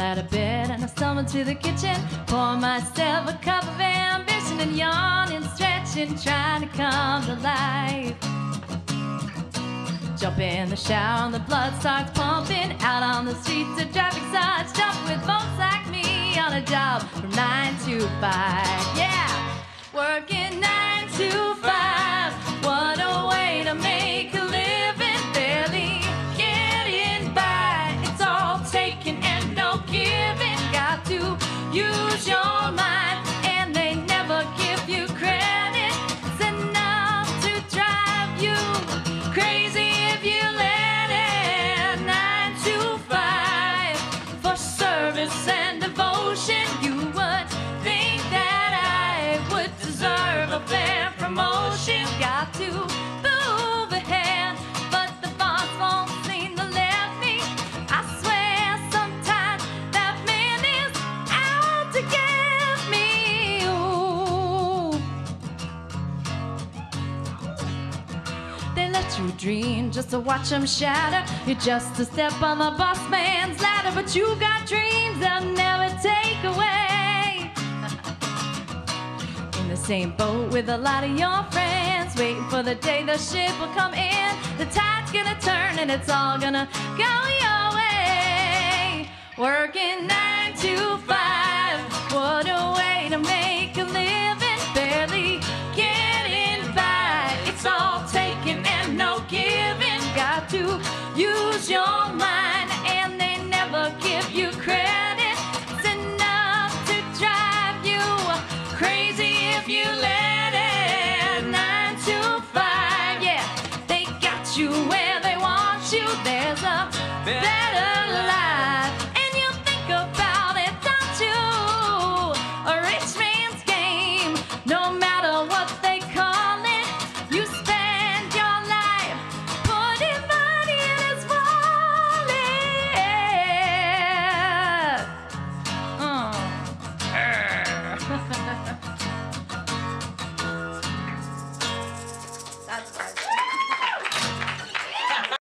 out of bed and I stumble to the kitchen. Pour myself a cup of ambition and yawning, stretching, trying to come to life. Jump in the shower and the blood starts pumping. Out on the streets, the traffic starts jumping with folks like me on a job from nine to five. Yeah, working nine use your mind, and they never give you credit. It's enough to drive you crazy if you let it. Nine to five for service and devotion. You would think that I would deserve a fair promotion. Got to you dream just to watch them shatter. You're just a step on the boss man's ladder, but you got dreams they'll never take away. In the same boat with a lot of your friends, waiting for the day the ship will come in. The tide's gonna turn and it's all gonna go your way. Working nine to five, what a way to make better.